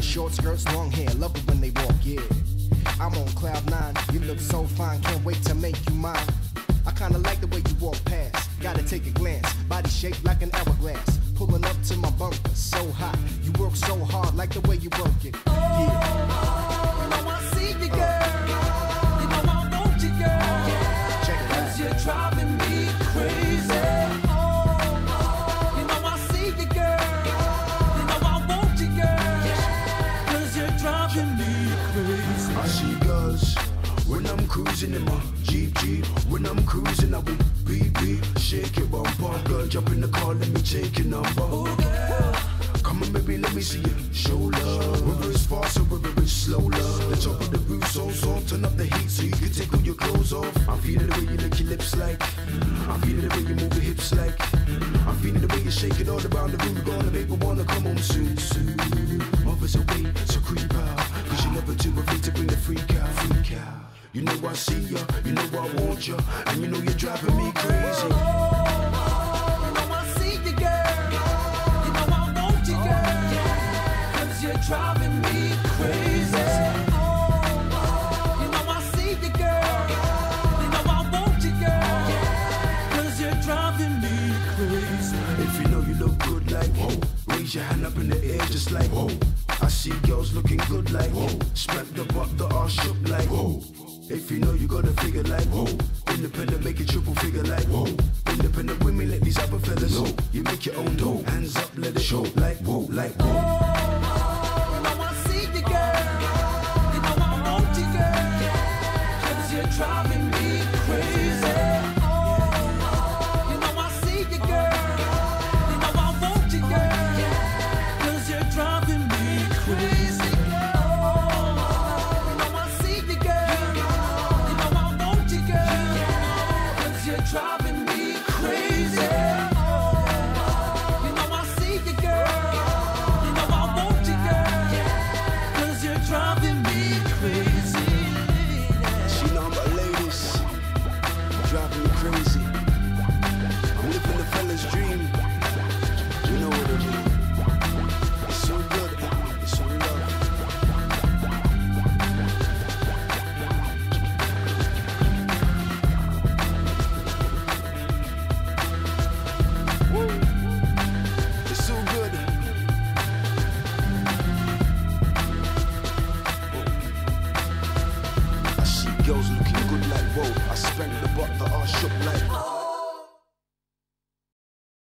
short skirts, long hair, love it when they walk, yeah. I'm on cloud nine, you look so fine, can't wait to make you mine. I kinda like the way you walk past, gotta take a glance. Body shaped like an hourglass, pulling up to my bumper, so hot. You work so hard, like the way you work it. Yeah. Cruising in my Jeep Jeep. When I'm cruising, I will beep beep. Shake it, bumper, girl, jump in the car, let me take your number. Oh, come on, baby, let me see you show love. Whether it's fast or whether it's slow love. The top of the roof so soft, turn up the heat so you can take all your clothes off. I'm feeling the way you lick your lips like. I'm feeling the way you move your hips like. I'm feeling the way you shake it all around the room. Gonna make me wanna come home soon, soon. I see ya, you know I want ya, and you know you're driving me crazy. see you, girl. You know I want you, girl. Cause you're driving me crazy. You know I see you, girl. You know I want you, girl. Cause you're driving me crazy. If you know you look good like whoa, raise your hand up in the air just like whoa. I see girls looking good like whoa, smack the butt the ass shook like whoa. If you know you got a figure like whoa, independent make it triple figure like whoa. Independent women let these other fellas know. You make your own dough, hands up, let it show like whoa, like whoa. Spank the butt, the ass shook like.